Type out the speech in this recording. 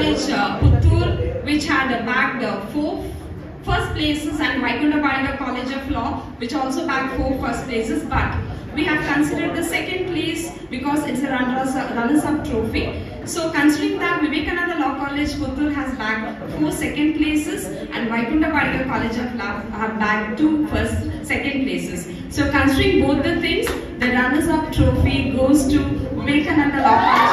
College uh, Puttur, which had uh, bagged uh, four first places, and Vaikunta College of Law, which also bagged four first places. But we have considered the second place because it's a runners-up runners trophy. So considering that Vivekananda Law College Puttur has bagged four second places and Vaikunta College of Law have bagged two first second places. So considering both the things, the runners-up trophy goes to Vivekananda Law College.